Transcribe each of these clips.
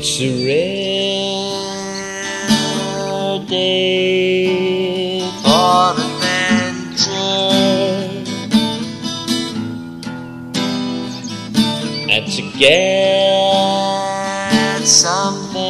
It's a rare day for adventure and to get something.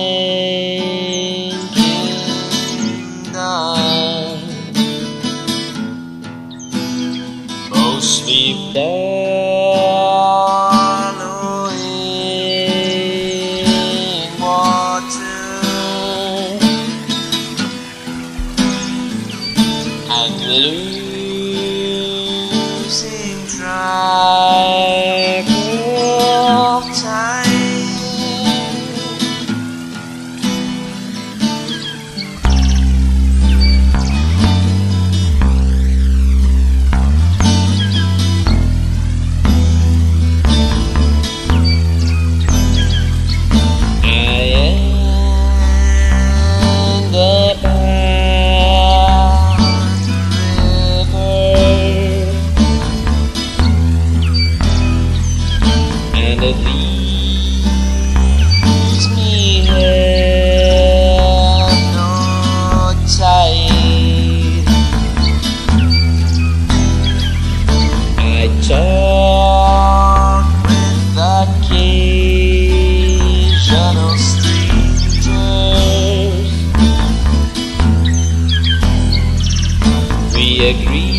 agree.